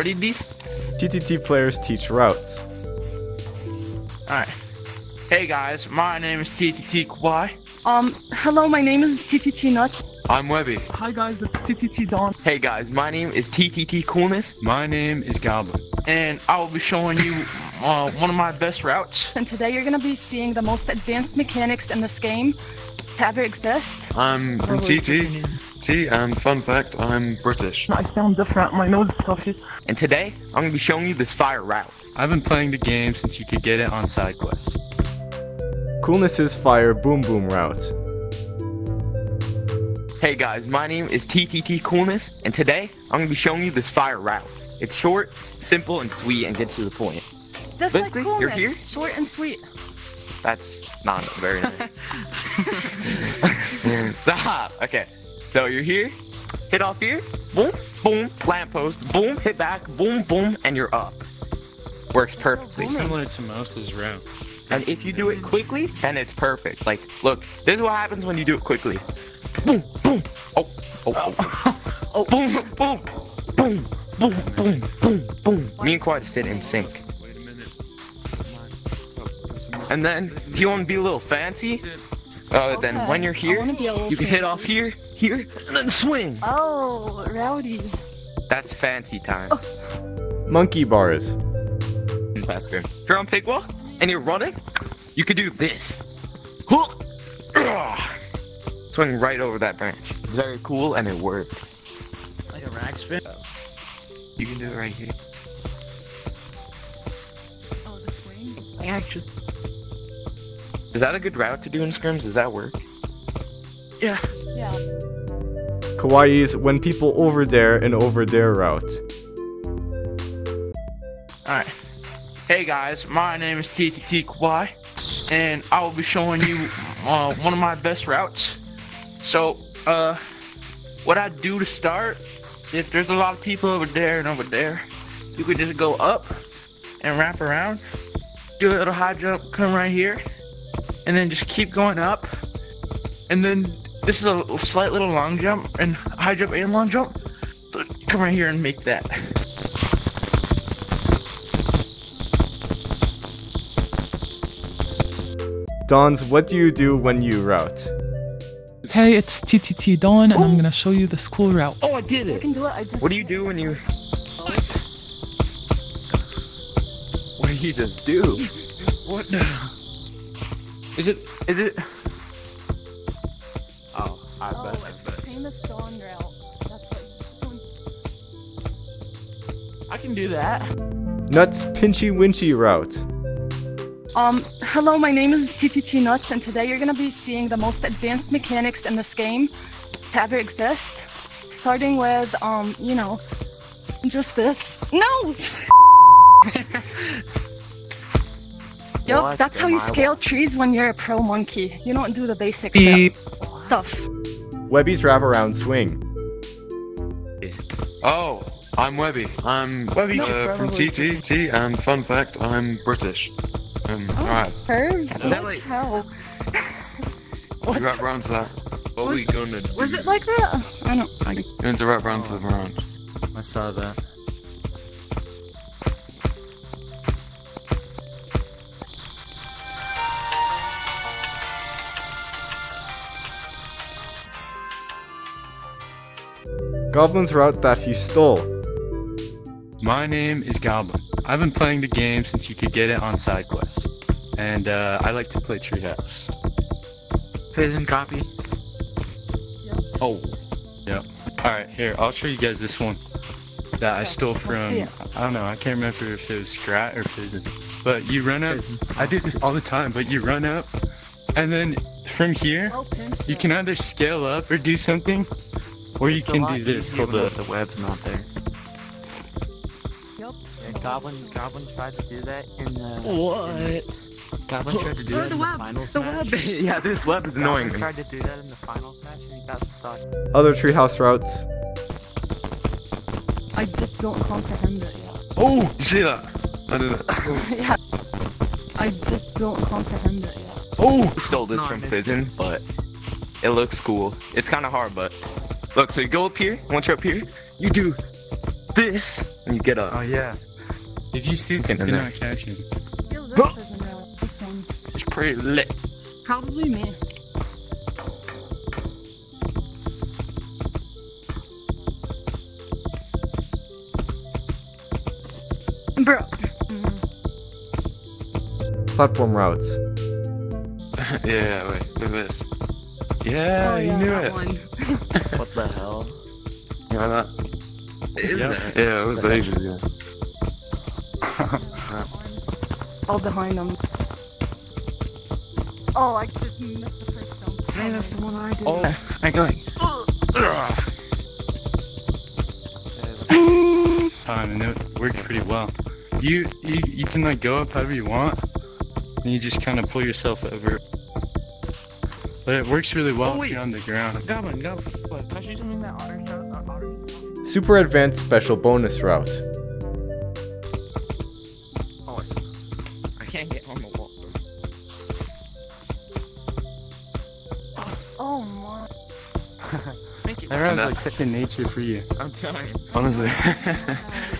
Ready, these? TTT players teach routes. Alright. Hey guys, my name is TTT Kawaii. Um, hello, my name is TTT Nuts. I'm Webby. Hi guys, it's TTT Dawn. Hey guys, my name is TTT Coolness, My name is Goblin. and I will be showing you uh, one of my best routes. And today you're gonna be seeing the most advanced mechanics in this game to ever exist. I'm from oh, TT. T, and fun fact, I'm British. I sound different, my nose is touchy. And today, I'm gonna be showing you this fire route. I've been playing the game since you could get it on side quests. Coolness's fire boom boom route. Hey guys, my name is TTT Coolness, and today, I'm gonna be showing you this fire route. It's short, simple, and sweet, and gets to the point. Just Basically, like you're here? short and sweet. That's not very nice. Stop. Okay. So you're here, hit off here, boom, boom, lamppost, boom, hit back, boom, boom, and you're up. Works perfectly. Similar to Mouse's route. And if you do it quickly, then it's perfect. Like, look, this is what happens when you do it quickly. Boom, boom, oh, oh, oh, oh, boom, boom, boom, boom, boom, boom, boom. Me and Quad sit in sync. Wait a minute. And then, if you want to be a little fancy, uh, then when you're here, wanna be a little you can hit off here, here, and then swing. Oh, rowdy. That's fancy time. Monkey bars. Faster. If you're on Pigwell and you're running, you could do this. Swing right over that branch. It's very cool and it works. Like a rack spin? You can do it right here. Oh, the swing. I actually. Is that a good route to do in scrims? Does that work? Yeah. Yeah. Kawaii's when people over dare and over dare route. Alright. Hey guys, my name is TTT Kawaii, and I will be showing you uh, one of my best routes. So, uh, what I do to start, if there's a lot of people over there and over there, you could just go up and wrap around, do a little high jump, come right here, and then just keep going up. And then this is a slight little long jump, and high jump and long jump. But come right here and make that. Dons, what do you do when you route? Hey, it's TTT Dawn, and I'm oh. gonna show you the school route. Oh, I did I it! can do it. I just. What do you do when you? What do you just do? What? The... Is it? Is it? Oh, I Oh, bet. it's the famous Dawn route. That's. I can do that. Nuts pinchy winchy route. Um, hello, my name is TTT Nuts, and today you're gonna be seeing the most advanced mechanics in this game to ever exist. Starting with, um, you know, just this. No! Yup, What that's how you I scale trees when you're a pro monkey. You don't do the basic shit stuff. Webby's wraparound swing. Oh, I'm Webby. I'm Webby uh, from probably- TT. T, and fun fact, I'm British. Um, alright, Herb, that like- how? we wrap round to that. What we gonna do? Was it like that? I don't. I don't Going to wrap round to the round. I saw that. Goblin's route that he stole. My name is Goblin. I've been playing the game since you could get it on side quests. And uh, I like to play Treehouse. Prison copy. Oh, yep. Alright, here, I'll show you guys this one that I stole from, see I don't know, I can't remember if it was Scrat or Fizzin. But you run up, I do this all the time, but you run up, and then from here, Oh, you can either scale up or do something, or you It's can do this. easier Hold when up. The web's not there. Yep. And Goblin, Goblin tried to do that in the. what? Goblin tried to do Oh, that the in web, the finals the match. web. yeah, this web is annoying Goblin me. tried to do that in the finals match and he got stuck. Other treehouse routes. I just don't comprehend it. Yet. Oh, you see that? I did it. yeah. I just don't comprehend it. Yet. Oh, stole this No, from missed Fizzin, but it looks cool. It's kind of hard, but look. So you go up here. Once you're up here, you do this, and you get up. Oh yeah. Did you see? Fucking You're in there. not catching. Yo, this. This one. It's pretty lit. Probably me. Bro. Platform routes. yeah, wait, look at this. Yeah, oh, you yeah, knew it. What the hell? You know that? Is Yeah. that? Yeah, it was ages ago. All behind them. Oh, I just missed the first jump. Hey, that's the one I did. Oh, I'm going. Time and it worked pretty well. You you you can like go up however you want, and you just kind of pull yourself over. But it works really well Oh, if you're on the ground. Goblin, Goblin. What, can I show something that honor shot? Uh. Super advanced special bonus route. Oh, I see. I can't get on the wall. Oh my. Make it. That round's No. like second nature for you. I'm telling you. Honestly.